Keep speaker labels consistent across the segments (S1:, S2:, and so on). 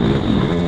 S1: Thank you.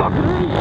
S1: Fuck.